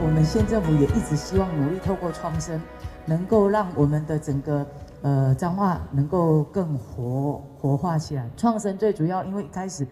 我们县政府也一直希望努力透过创生，能够让我们的整个呃彰化能够更活活化起来。创生最主要，因为一开始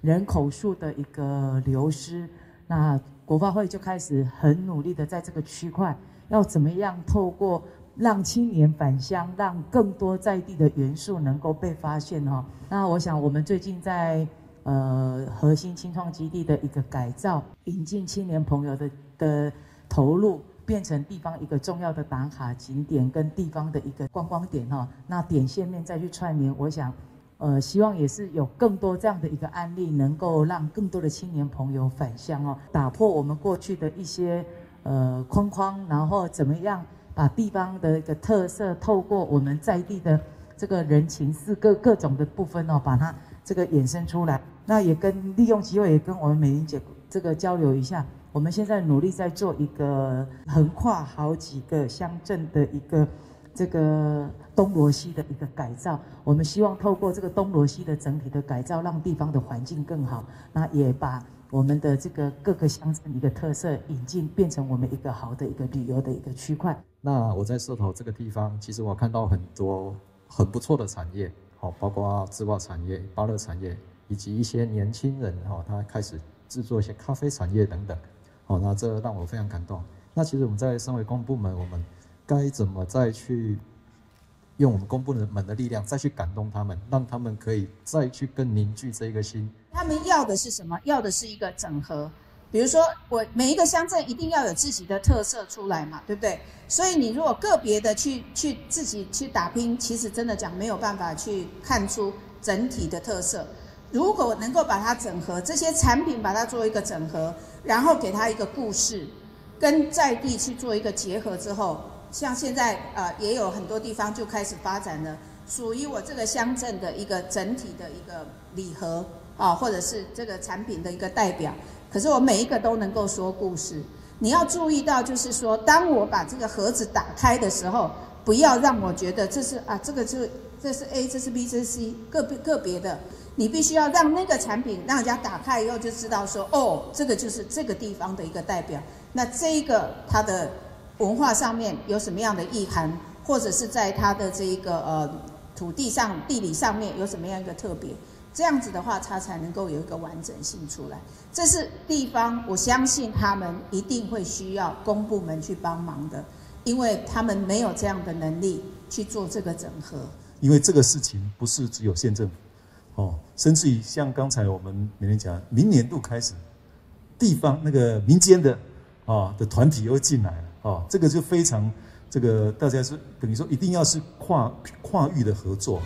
人口数的一个流失，那国发会就开始很努力的在这个区块，要怎么样透过让青年返乡，让更多在地的元素能够被发现哈。那我想我们最近在。呃，核心青创基地的一个改造，引进青年朋友的的投入，变成地方一个重要的打卡景点跟地方的一个观光点哈。那点线面再去串联，我想，呃，希望也是有更多这样的一个案例，能够让更多的青年朋友返乡哦，打破我们过去的一些呃框框，然后怎么样把地方的一个特色，透过我们在地的这个人情世各各种的部分哦，把它。这个衍生出来，那也跟利用机会也跟我们美玲姐这个交流一下。我们现在努力在做一个横跨好几个乡镇的一个这个东罗西的一个改造。我们希望透过这个东罗西的整体的改造，让地方的环境更好。那也把我们的这个各个乡镇一个特色引进，变成我们一个好的一个旅游的一个区块。那我在社头这个地方，其实我看到很多很不错的产业。好，包括织袜产业、芭乐产业，以及一些年轻人哈，他开始制作一些咖啡产业等等。好，那这让我非常感动。那其实我们在身为公部门，我们该怎么再去用我们公部门的力量，再去感动他们，让他们可以再去更凝聚这一个心？他们要的是什么？要的是一个整合。比如说，我每一个乡镇一定要有自己的特色出来嘛，对不对？所以你如果个别的去去自己去打拼，其实真的讲没有办法去看出整体的特色。如果能够把它整合，这些产品把它做一个整合，然后给它一个故事，跟在地去做一个结合之后，像现在呃也有很多地方就开始发展了，属于我这个乡镇的一个整体的一个礼盒啊，或者是这个产品的一个代表。可是我每一个都能够说故事，你要注意到，就是说，当我把这个盒子打开的时候，不要让我觉得这是啊，这个就这是 A，这是 B，这是 C，个别个别的，你必须要让那个产品让人家打开以后就知道说，哦，这个就是这个地方的一个代表。那这一个它的文化上面有什么样的意涵，或者是在它的这一个呃土地上、地理上面有什么样一个特别？这样子的话，它才能够有一个完整性出来。这是地方，我相信他们一定会需要公部门去帮忙的，因为他们没有这样的能力去做这个整合。因为这个事情不是只有县政府，哦，甚至于像刚才我们每年讲，明年度开始，地方那个民间的啊的团体又进来了，啊，这个就非常这个大家是等于说一定要是跨跨域的合作。